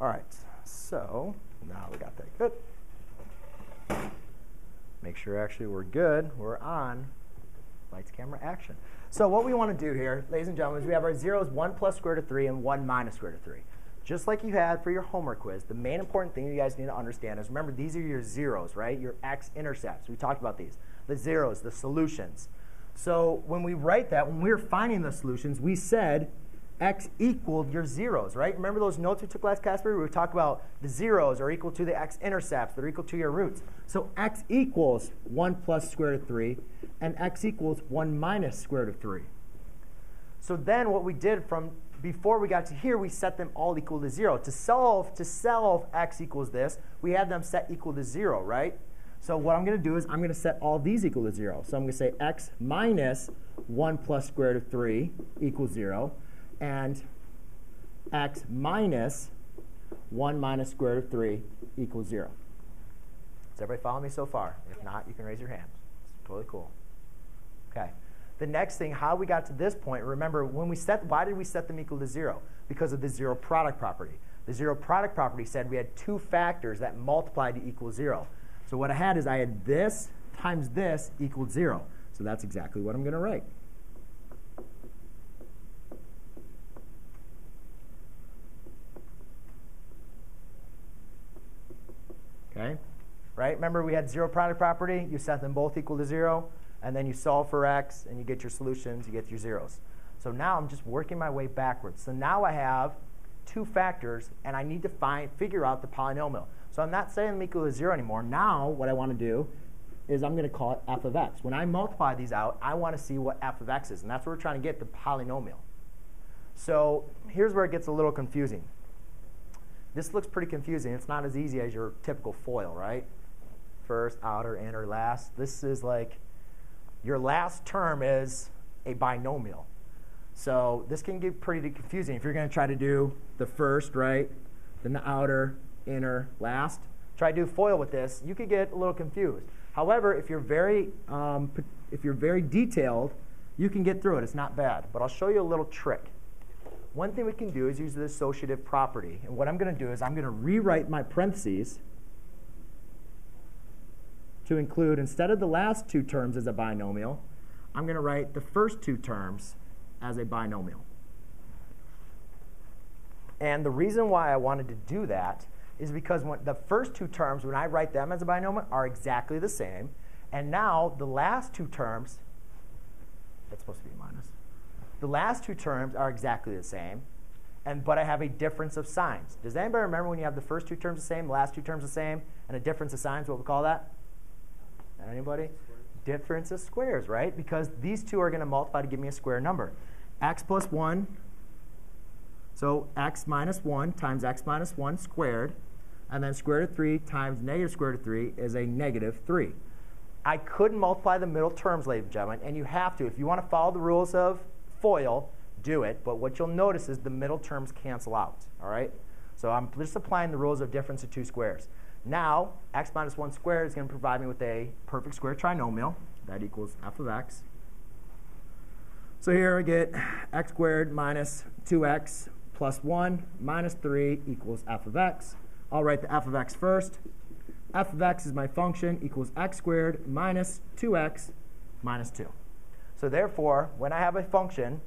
All right, so now we got that good. Make sure actually we're good. We're on lights, camera, action. So what we want to do here, ladies and gentlemen, is we have our zeros 1 plus square root of 3 and 1 minus square root of 3. Just like you had for your homework quiz, the main important thing you guys need to understand is remember these are your zeros, right? Your x-intercepts. We talked about these. The zeros, the solutions. So when we write that, when we were finding the solutions, we said x equaled your zeros, right? Remember those notes we took last class period? We talked about the zeros are equal to the x-intercepts. They're equal to your roots. So x equals 1 plus square root of 3, and x equals 1 minus square root of 3. So then what we did from before we got to here, we set them all equal to 0. To solve, to solve x equals this, we had them set equal to 0, right? So what I'm going to do is I'm going to set all these equal to 0. So I'm going to say x minus 1 plus square root of 3 equals 0 and x minus 1 minus square root of 3 equals 0. Does everybody follow me so far? If not, you can raise your hand. It's totally cool. Okay. The next thing, how we got to this point, remember, when we set, why did we set them equal to 0? Because of the zero product property. The zero product property said we had two factors that multiplied to equal 0. So what I had is I had this times this equals 0. So that's exactly what I'm going to write. Okay? Right? Remember we had zero product property. You set them both equal to 0. And then you solve for x, and you get your solutions. You get your zeros. So now I'm just working my way backwards. So now I have two factors, and I need to find, figure out the polynomial. So I'm not saying them equal to 0 anymore. Now what I want to do is I'm going to call it f of x. When I multiply these out, I want to see what f of x is. And that's where we're trying to get, the polynomial. So here's where it gets a little confusing. This looks pretty confusing. It's not as easy as your typical FOIL, right? First, outer, inner, last. This is like your last term is a binomial. So this can get pretty confusing. If you're going to try to do the first, right, then the outer, inner, last, try to do FOIL with this, you could get a little confused. However, if you're very, um, if you're very detailed, you can get through it. It's not bad. But I'll show you a little trick. One thing we can do is use the associative property. And what I'm going to do is I'm going to rewrite my parentheses to include, instead of the last two terms as a binomial, I'm going to write the first two terms as a binomial. And the reason why I wanted to do that is because when the first two terms, when I write them as a binomial, are exactly the same. And now the last two terms, that's supposed to be minus. The last two terms are exactly the same, and but I have a difference of signs. Does anybody remember when you have the first two terms the same, the last two terms the same, and a difference of signs, what we call that? Anybody? Difference of squares, right? Because these two are going to multiply to give me a square number. x plus 1, so x minus 1 times x minus 1 squared, and then square root of 3 times negative square root of 3 is a negative 3. I couldn't multiply the middle terms, ladies and gentlemen, and you have to. If you want to follow the rules of FOIL, do it. But what you'll notice is the middle terms cancel out, all right? So I'm just applying the rules of difference of two squares. Now, x minus 1 squared is going to provide me with a perfect square trinomial. That equals f of x. So here I get x squared minus 2x plus 1 minus 3 equals f of x. I'll write the f of x first. f of x is my function equals x squared minus 2x minus 2. So therefore, when I have a function,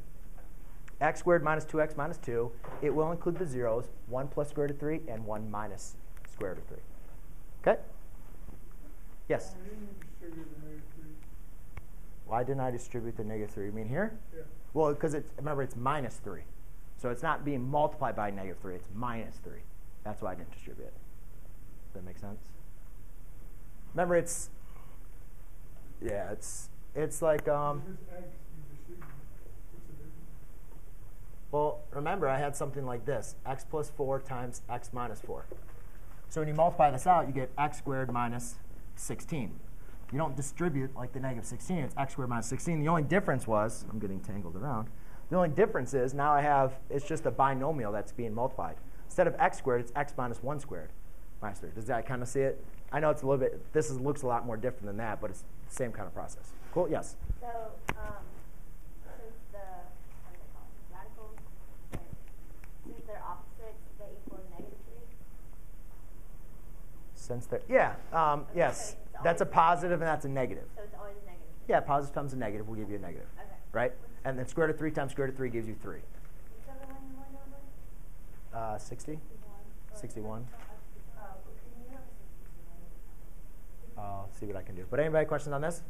x squared minus 2x minus 2, it will include the zeros, 1 plus square root of 3 and 1 minus square root of 3. Okay? Yes? Why didn't I distribute the negative 3? You mean here? Yeah. Well, because it's, remember, it's minus 3. So it's not being multiplied by negative 3. It's minus 3. That's why I didn't distribute it. Does that make sense? Remember, it's, yeah, it's, it's like, um, If it's X, you distribute. What's the difference? well, remember, I had something like this. x plus 4 times x minus 4. So when you multiply this out, you get x squared minus 16. You don't distribute like the negative 16. It's x squared minus 16. The only difference was, I'm getting tangled around. The only difference is now I have, it's just a binomial that's being multiplied. Instead of x squared, it's x minus 1 squared my spirit. Does that kind of see it? I know it's a little bit, this is, looks a lot more different than that, but it's the same kind of process. Cool? Yes? So, um, since the, it? Radicals, since they're opposite, they equal negative 3? Since they're, yeah, um, okay, yes. So that's a positive and that's a negative. So it's always a negative. Yeah, positive times a negative will give you a negative. Okay. Right? And then square root of 3 times square root of 3 gives you 3. Uh, 60? 61. 61. see what I can do. But anybody questions on this?